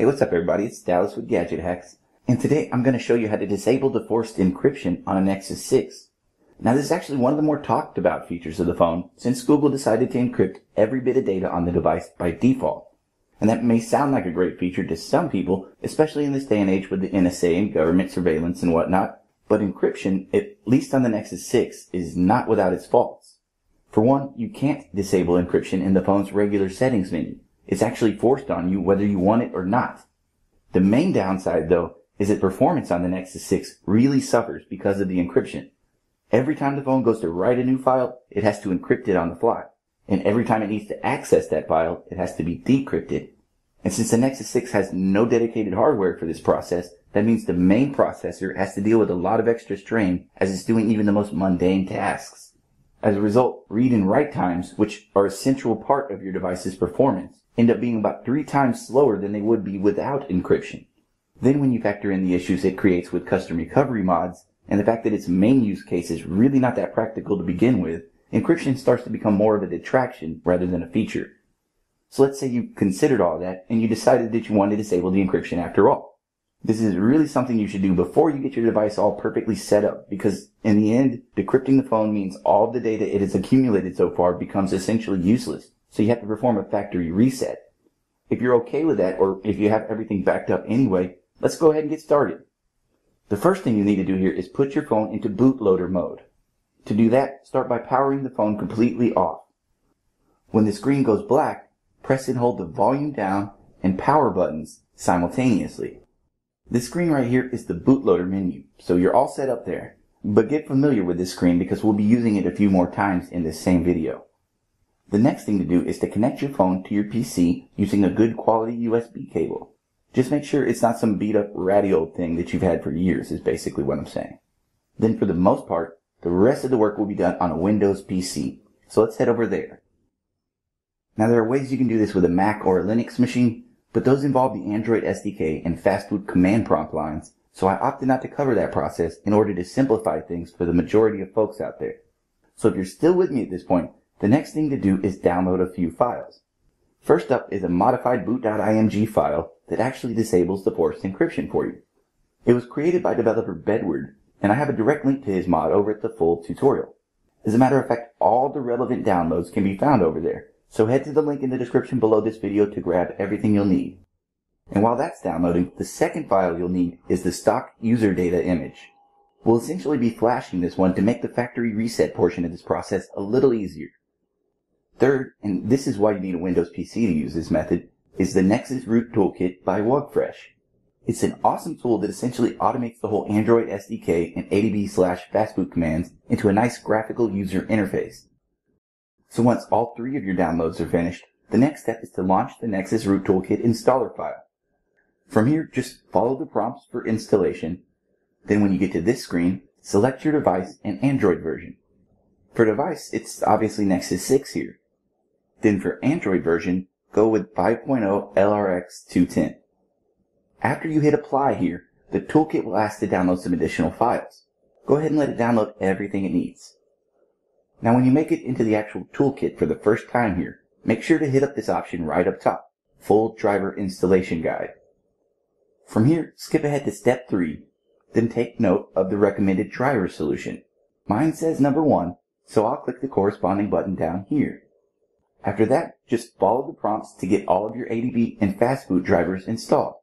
Hey, what's up everybody? It's Dallas with Gadget Hacks. And today I'm going to show you how to disable the forced encryption on a Nexus 6. Now this is actually one of the more talked about features of the phone since Google decided to encrypt every bit of data on the device by default. And that may sound like a great feature to some people, especially in this day and age with the NSA and government surveillance and whatnot. But encryption, at least on the Nexus 6, is not without its faults. For one, you can't disable encryption in the phone's regular settings menu. It's actually forced on you whether you want it or not. The main downside, though, is that performance on the Nexus 6 really suffers because of the encryption. Every time the phone goes to write a new file, it has to encrypt it on the fly. And every time it needs to access that file, it has to be decrypted. And since the Nexus 6 has no dedicated hardware for this process, that means the main processor has to deal with a lot of extra strain as it's doing even the most mundane tasks. As a result, read and write times, which are a central part of your device's performance, end up being about three times slower than they would be without encryption. Then when you factor in the issues it creates with custom recovery mods, and the fact that its main use case is really not that practical to begin with, encryption starts to become more of a detraction rather than a feature. So let's say you considered all that and you decided that you want to disable the encryption after all. This is really something you should do before you get your device all perfectly set up because in the end, decrypting the phone means all the data it has accumulated so far becomes essentially useless so you have to perform a factory reset. If you're okay with that, or if you have everything backed up anyway, let's go ahead and get started. The first thing you need to do here is put your phone into bootloader mode. To do that, start by powering the phone completely off. When the screen goes black, press and hold the volume down and power buttons simultaneously. This screen right here is the bootloader menu, so you're all set up there. But get familiar with this screen because we'll be using it a few more times in this same video. The next thing to do is to connect your phone to your PC using a good quality USB cable. Just make sure it's not some beat up ratty old thing that you've had for years is basically what I'm saying. Then for the most part, the rest of the work will be done on a Windows PC. So let's head over there. Now there are ways you can do this with a Mac or a Linux machine, but those involve the Android SDK and fastboot command prompt lines, so I opted not to cover that process in order to simplify things for the majority of folks out there. So if you're still with me at this point, the next thing to do is download a few files. First up is a modified boot.img file that actually disables the forced encryption for you. It was created by developer Bedward, and I have a direct link to his mod over at the full tutorial. As a matter of fact, all the relevant downloads can be found over there, so head to the link in the description below this video to grab everything you'll need. And while that's downloading, the second file you'll need is the stock user data image. We'll essentially be flashing this one to make the factory reset portion of this process a little easier. Third, and this is why you need a Windows PC to use this method, is the Nexus Root Toolkit by Wugfresh. It's an awesome tool that essentially automates the whole Android SDK and ADB slash fastboot commands into a nice graphical user interface. So once all three of your downloads are finished, the next step is to launch the Nexus Root Toolkit installer file. From here, just follow the prompts for installation. Then when you get to this screen, select your device and Android version. For device, it's obviously Nexus 6 here. Then for Android version, go with 5.0 LRX 210. After you hit apply here, the toolkit will ask to download some additional files. Go ahead and let it download everything it needs. Now when you make it into the actual toolkit for the first time here, make sure to hit up this option right up top, Full Driver Installation Guide. From here, skip ahead to step 3, then take note of the recommended driver solution. Mine says number 1, so I'll click the corresponding button down here. After that, just follow the prompts to get all of your ADB and fastboot drivers installed.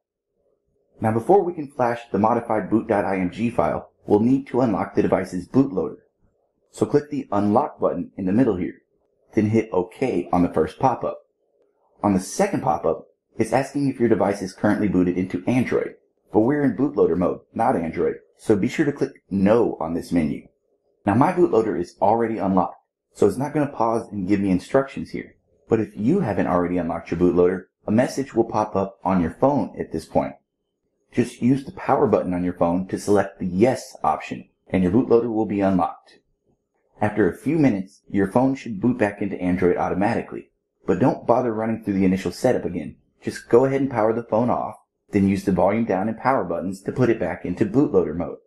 Now before we can flash the modified boot.img file, we'll need to unlock the device's bootloader. So click the unlock button in the middle here, then hit OK on the first pop-up. On the second pop-up, it's asking if your device is currently booted into Android, but we're in bootloader mode, not Android, so be sure to click No on this menu. Now my bootloader is already unlocked, so it's not going to pause and give me instructions here. But if you haven't already unlocked your bootloader, a message will pop up on your phone at this point. Just use the power button on your phone to select the Yes option, and your bootloader will be unlocked. After a few minutes, your phone should boot back into Android automatically. But don't bother running through the initial setup again. Just go ahead and power the phone off, then use the volume down and power buttons to put it back into bootloader mode.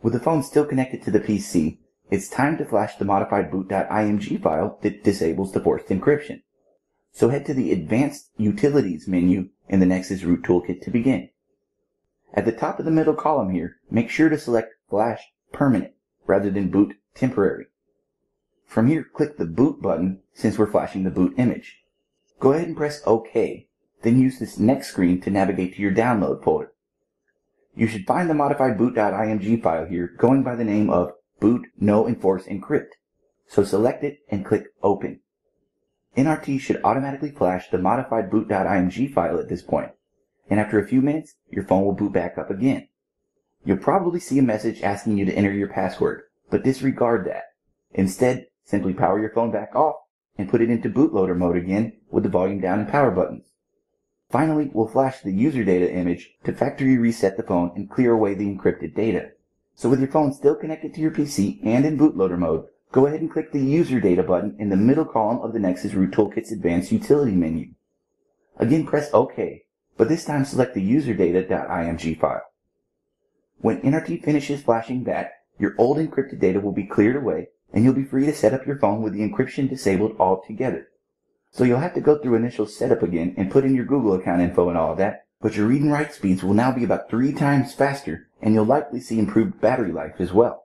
With the phone still connected to the PC, it's time to flash the modified boot.img file that disables the forced encryption. So head to the Advanced Utilities menu in the Nexus Root Toolkit to begin. At the top of the middle column here, make sure to select Flash Permanent rather than Boot Temporary. From here, click the Boot button since we're flashing the boot image. Go ahead and press OK, then use this next screen to navigate to your download folder. You should find the modified boot.img file here going by the name of boot no enforce encrypt. So select it and click open. NRT should automatically flash the modified boot.img file at this point, and after a few minutes, your phone will boot back up again. You'll probably see a message asking you to enter your password, but disregard that. Instead, simply power your phone back off and put it into bootloader mode again with the volume down and power buttons. Finally, we'll flash the user data image to factory reset the phone and clear away the encrypted data. So with your phone still connected to your PC and in bootloader mode, go ahead and click the User Data button in the middle column of the Nexus Root Toolkit's Advanced Utility menu. Again, press OK, but this time select the userdata.img file. When NRT finishes flashing that, your old encrypted data will be cleared away and you'll be free to set up your phone with the encryption disabled altogether. So you'll have to go through initial setup again and put in your Google account info and all of that, but your read and write speeds will now be about three times faster and you'll likely see improved battery life as well.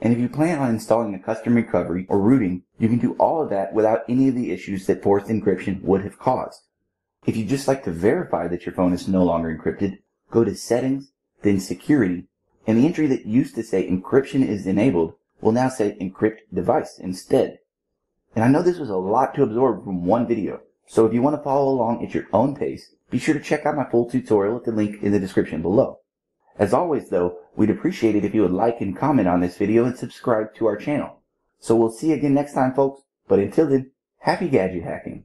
And if you plan on installing a custom recovery or rooting, you can do all of that without any of the issues that forced encryption would have caused. If you'd just like to verify that your phone is no longer encrypted, go to Settings, then Security, and the entry that used to say encryption is enabled will now say encrypt device instead. And I know this was a lot to absorb from one video, so if you want to follow along at your own pace, be sure to check out my full tutorial at the link in the description below. As always though, we'd appreciate it if you would like and comment on this video and subscribe to our channel. So we'll see you again next time folks, but until then, happy gadget hacking.